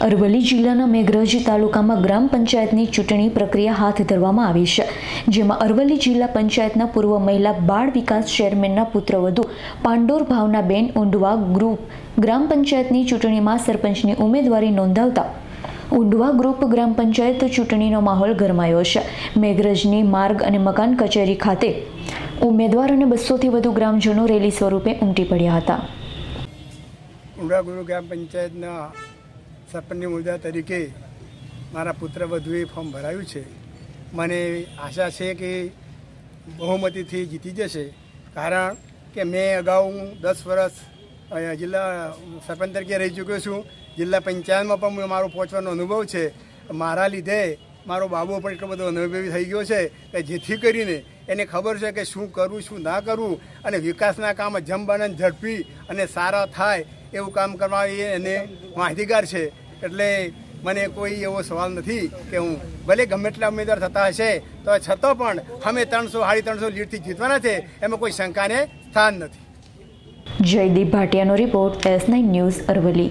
અરવલ્લી જિલ્લાના મેઘરજ તાલુકામાં ગ્રામ પંચાયતની ચૂંટણી પ્રક્રિયા હાથ ધરવામાં આવી છે, જેમાં અરવલ્લી જિલ્લા પંચાયતના પૂર્વ મહિલા બાળ વિકાસ ચેરમેનના પુત્રવધુ પાંડોર ભાવનાબેન ઊંડવા ગ્રુપ, ગ્રામ પંચાયતની ચૂંટણીમાં સરપંચની ઉમેદવારી નોંધાવતા, ઊંડવા ગ્રુપ ગ્રામ પંચાયત ચૂંટણીનો માહોલ ગરમાયો છે. મેઘરજની માર્ગ અને મકાન કચેરી ખાતે ઉમેદવાર અને બસોથી વધુ ગ્રામજનો રેલી સ્વરૂપે ઉમટી પડ્યા હતા. ઉંડા ગુરુ ગ્રામ પંચાયતના સરપંચની મુદ્દા તરીકે મારા પુત્ર વધુએ ફોર્મ ભરાયું છે. મને આશા છે કે બહુમતીથી જીતી જશે. કારણ કે મેં અગાઉ હું દસ વર્ષ જિલ્લા સરપંચ તરીકે રહી ચૂક્યો છું. જિલ્લા પંચાયતમાં પણ મારો પહોંચવાનો અનુભવ છે. મારા લીધે મારો બાબુ પણ એટલો બધો અનુભવી થઈ ગયો છે કે જેથી કરીને એને ખબર છે કે શું કરવું શું ના કરવું અને વિકાસના કામ જમવાના ઝડપી અને સારા થાય એવું કામ કરવા એ એને માહિતીગાર છે. એટલે મને કોઈ એવો સવાલ નથી કે હું ભલે ગમે એટલા ઉમેદવાર થતા હશે, તો છતાં પણ અમે ત્રણસો, સાડી ત્રણસો લીડથી જીતવાના છે, એમાં કોઈ શંકાને સ્થાન નથી. Jaydeep ભાટિયાનો report S nine news Aravalli.